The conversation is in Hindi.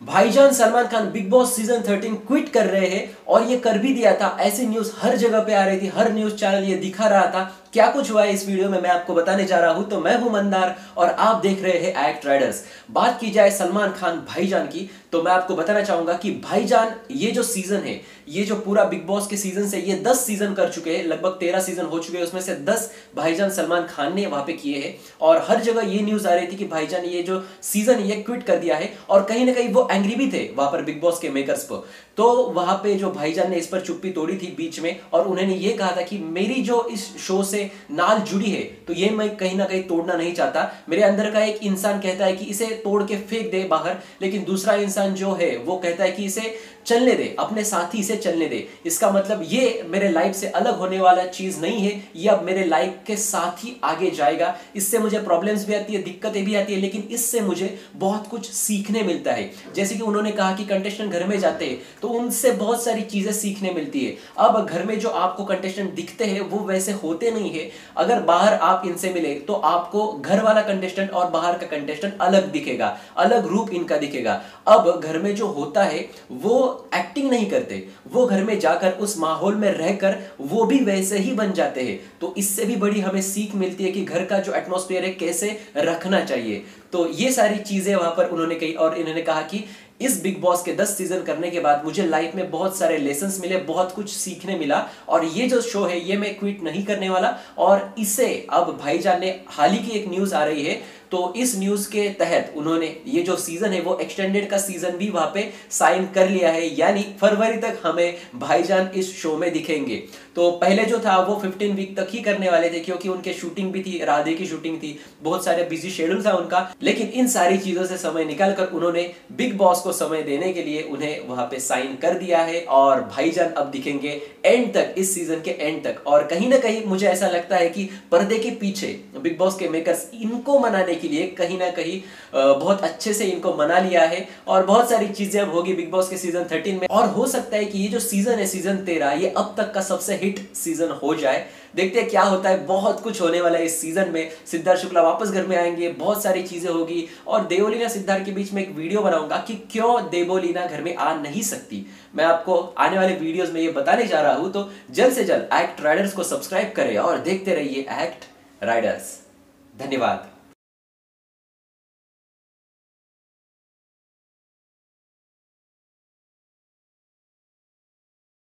भाईजान Salman Khan Bigg Boss season 13 quit कर रहे हैं और ये कर भी दिया था। ऐसी न्यूज़ हर जगह पे आ रही थी, हर न्यूज़ चैनल ये दिखा रहा था। क्या कुछ हुआ है इस वीडियो में? मैं आपको बताने जा रहा हूँ तो मैं हूँ मंदार और आप देख रहे हैं एक्ट राइडर्स बात की जाए सलमान खान भाईजान की तो मैं आपको बताना चाहूँगा कि भाईजान, ये जो सीज़न है, ये जो पूरा बिग बॉस के सीज़न से ये दस सीज़न कर चुके हैं, लगभग तेरह सीज़न हो चुके हैं, उसमें से दस भाईजान सलमान खान ने वहाँ पे किए हैं। और हर जगह ये न्यूज़ आ रही थी कि भाईजान ये जो सीज़न ये क्विट कर दिया है, और कहीं ना कहीं वो एंग्री भी थे वहाँ पर बिग बॉस के मेकर्स पर। तो वहाँ पे जो भाईजान ने इस पर चुप्पी तोड़ी थी बीच में, और उन्होंने ये कहा था कि मेरी जो इस शो से नाल जुड़ी है तो ये मैं कहीं ना कहीं तोड़ना नहीं चाहता। मेरे अंदर का एक इंसान कहता है कि इसे तोड़ के फेंक दे बाहर, लेकिन दूसरा इंसान जो है, वो कहता है कि इसे चलने दे, अपने साथी से चलने दे। इसका मतलब ये मेरे लाइफ से अलग होने वाला चीज़ नहीं है, ये अब मेरे लाइफ के साथ ही आगे जाएगा। इससे मुझे प्रॉब्लम्स भी आती है, दिक्कतें भी आती है, लेकिन इससे मुझे बहुत कुछ सीखने मिलता है। जैसे कि उन्होंने कहा कि कंटेस्टेंट घर में जाते हैं तो उनसे बहुत सारी चीज़ें सीखने मिलती है। अब घर में जो आपको कंटेस्टेंट दिखते हैं, वो वैसे होते नहीं है, अगर बाहर आप इनसे मिले तो आपको घर वाला कंटेस्टेंट और बाहर का कंटेस्टेंट अलग दिखेगा, अलग रूप इनका दिखेगा। अब घर में जो होता है, वो एक्टिंग नहीं करते। वो घर में जाकर, उस माहौल में रहकर, वो भी वैसे ही बन जाते हैं। तो इससे भी बड़ी हमें सीख मिलती है कि घर का जो एटमोस्फेयर है, कैसे रखना चाहिए। तो ये सारी चीज़ें वहाँ पर उन्होंने कही और इन्होंने कहा कि इस बिग बॉस के 10 सीज़न करने के बाद मुझे लाइफ में बहुत सारे लेसन मिले, बहुत कुछ सीखने मिला और ये जो शो है, ये मैं क्विट नहीं करने वाला और इसे अब भाईजान ने हाल ही की एक न्यूज़ आ रही है तो इस न्यूज़ के तहत उन्होंने ये जो सीज़न है, वो एक्सटेंडेड का सीज़न भी वहाँ पे साइन कर लिया है। यानी फरवरी तक हमें भाईजान इस शो में दिखेंगे। तो पहले जो था, वो 15 वीक तक ही करने वाले थे, क्योंकि उनके शूटिंग भी थी, राधे की शूटिंग थी। बहुत सारे बिज़ी शेड्यूल था उनका। लेकिन इन सारी चीज़ों से समय निकाल कर उन्होंने बिग बॉस को समय देने के लिए उन्हें वहाँ पे साइन कर दिया है और भाईजान अब दिखेंगे एंड तक, इस सीज़न के एंड तक। और कहीं ना कहीं मुझे ऐसा लगता है कि पर्दे के पीछे बिग बॉस के मेकर्स इनको मनाने के लिए कहीं ना कहीं बहुत अच्छे से इनको मना लिया है। और बहुत सारी चीज़ें अब होगी बिग बॉस के सीज़न थर्टीन में। और हो सकता है कि ये जो सीज़न है सीज़न तेरह, ये अब तक का सबसे हिट सीज़न हो जाए। देखते हैं क्या होता है। बहुत कुछ होने वाला है इस सीज़न में। सिद्धार्थ शुक्ला वापस घर में आएँगे। बहुत सारी चीज़ें होगी। और देवोलीना सिद्धार्थ के बीच में एक वीडियो बनाऊँगा कि क्यों देवोलीना घर में आ नहीं सकती। मैं आपको आने वाले वीडियोस में ये बताने जा रहा हूँ। तो जल्द से जल्द एक्ट राइडर्स को सब्सक्राइब करें और देखते रहिए एक्ट राइडर्स धन्यवाद।